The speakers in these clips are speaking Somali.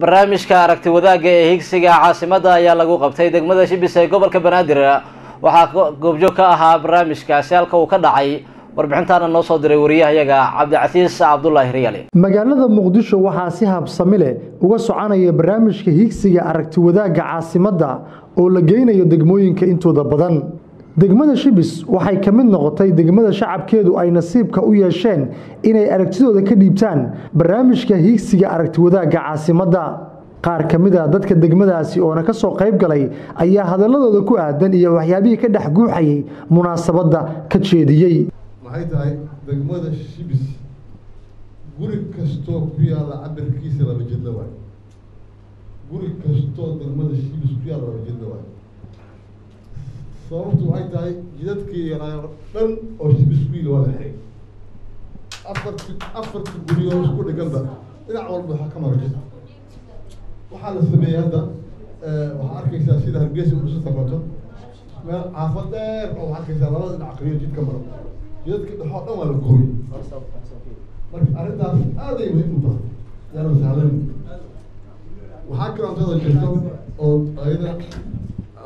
barnaamijka aragti wadaagga ee higsiga caasimadda ayaa lagu qabtay. Degmada shibis ee gobolka banaadir waxaa goobjoog ka ahaa barnaamijkaasi halka uu ka dhacay warbixintaana noo soo diray wariyahayaga cabdicasiis cabdulaahi riyaali magaalada muqdisho waxaa si habsami leh uga soconaya barnaamijka higsiga aragti wadaagga caasimadda oo la geynayo degmooyinka intooda badan degmada shibis waxay ka mid noqotay degmada shacabkeedu ay nasiibka u yeesheen inay aragtidooda ka dhiibtaan barnaamijka higsiga aragti wadaagga caasimadda. Qaar ka mid a dadka degmadaasi oona ka soo qayb galay ayaa hadaladooda ku aadan iyo waxyaabihii ka dhex guuxayay munaasabadda ka jeediyey maxay tahay degmada shibis? Guri kastoo ku yaalla cabirkiisa laba jidla waay. Guri kastoo degmada shibis ku yaalla laba jidla waay sababtu waxay tahay jidadkii yaraayo dhan oo yili waa la xiray afarti afarti guriyoo isku dhiganba dhinac walba waxaa ka mara waxaa la sameeyey hadda waxaa arkaysaa sida hargeysa u dhisan taqato meel caafad dheer oo waxaa arkaysaa labada dhinac kaliyo jid ka maro. Jidadka dhexoo dhan waa la gooyey marka arrintaas aaday muhiim u tahay yaana sahlan. Waxaa kaloontooda jirto oo ayada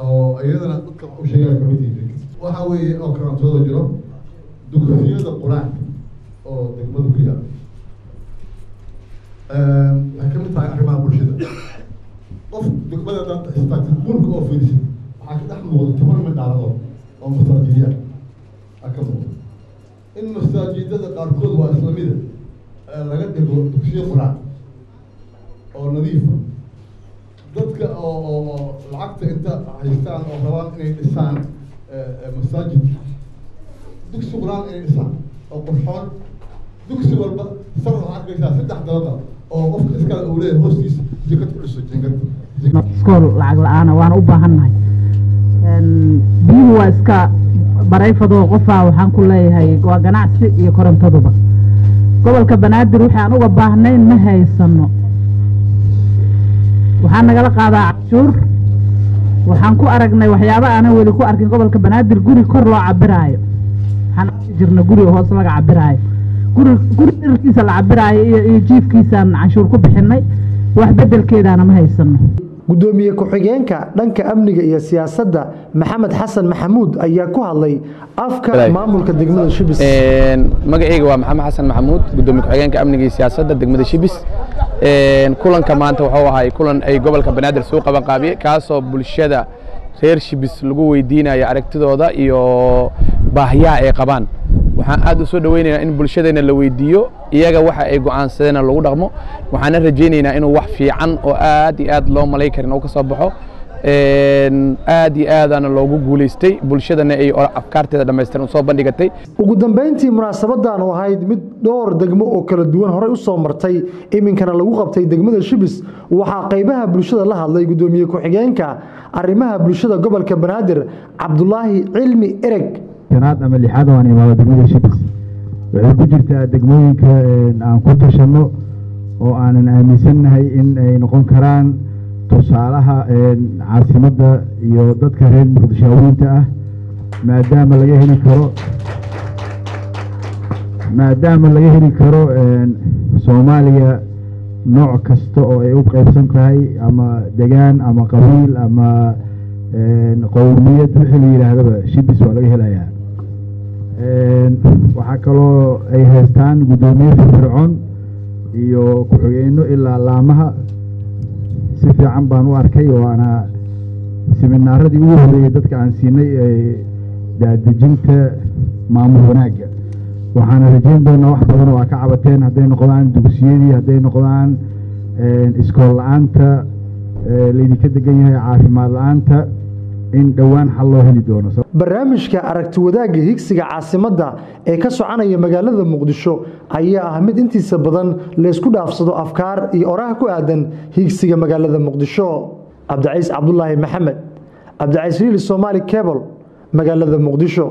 oo iyadana dadka u sheegaa ka mid waxa weeye oo kaloontooda jiro dugsiyada qur'aanka oo degmada ku yaalla waxay ka mid tahay arrimaha bulshada. Qof degmada danta istaagta buulka oo fiirisa waxaa ka dhex muuqda toban midhaalado oo masaajidya a ka muuqda. In masaajidada qaarkood waa islamida laga dhigo dugsiyo quraan oo nadiifa dadka oo oo lacagta inta haystaan oo rabaan inay dhisaan masaajid dugsi quraan inay dhisaan oo qurxoon dugsi walba sana waxaa arkaysaa saddex dabada oo qofka iskale uu leeyahay hoostiisa jikad ku dhiso jingad iskool lacag la'aana waana u baahannahay biyuhu waa iska barayfadoo qofaa waxaan ku leeyahay waa ganacsi iyo korontaduba gobolka banaadir wixii aan uga baahnayn ma haysano waxaa nagala qaadaa cashuur waxaan ku aragnay waxyaaba aanan weli ku arkin gobolka banaadir. Guri kor loo cabiraayo waxaan jirna guri hoos laga cabiraayo guri guri dhirkiisa la cabiraayo iyo iyo jiifkiisaan canshuur ku bixinay. Wax bedelkeedaana ma haysano gudoomiye ku-xigeenka dhanka amniga iyo siyaasadda maxamed xasan maxamuud ayaa ku hadlay afka maamulka degmada shibis. Magacayga waa maxamed xasan maxamuud gudoomiye ku-xigeenka amniga iyo siyaasadda degmada shibis. Kulanka maanta wuxuu ahay kulan ay gobolka banaadir soo qaban qaabiye kaasoo bulshada reer shibis lagu weydiinayo aragtidooda iyo baahiyaha ay qabaan waxaan aad u soo dhoweynaynaa in bulshadeena la weydiiyo iyaga waxa ay go'aansadeen lagu dhaqmo. Waxaana rajaynaynaa inuu wax fiican oo aad iyo aad loo malay karin uu ka soo baxo. Aad iyo aadaana loogu guulaystay bulshadana ay afkaarteeda dhammaystiran u soo bandhigatay. Ugu dambeyntii munaasabadan oo ahayd mid dhowr degmo oo kala duwan horey u soo martay iminkana lagu qabtay degmada shibis waxaa qaybaha bulshada la hadlay gudoomiye ku-xigeenka arrimaha bulshada gobolka banaadir cabdulaahi cilmi ereg tanaad ama lixaad aan imaado degmada shibis. Waxay ku jirtaa degmooyinka aan ku tashanno oo aanan aaminsannahay in ay noqon karaan tusaalaha caasimadda iyo dadka reer muqdishaawiinta ah maadaama laga heli karo maadaama laga heli karo soomaaliya nooc kasta oo ay u qaybsan tahay ama degaan ama qabiil ama qowmiyad wixii la yidhaahdaba shibis waa laga helayaa waxaa kaloo ay haystaan guddoomiye firfircoon iyo ku-xigeenno ilaa laamaha. Si fiican baan u arkay waana siminaaradii ugu horeeyey dadka aan siinay daadejinta maamul wanaagga. Waxaana rajeyn doonaa wax badan oo aa ka cabateen hadday noqdaan dugsiyadii hadday noqdaan iskool la'aanta laydinka degan yahay caafimaad la'aanta in dhowaan xal loo heli doono. Barnaamijka aragti wadaagga higsiga caasimadda ee ka soconaya magaalada muqdisho ayaa ah mid intiisa badan laysku dhaafsado afkaar iyo oraha ku aadan higsiga magaalada muqdisho. Cabdiciis cabdulaahi maxamed cabdiciis riili somaali cebol magaalada muqdisho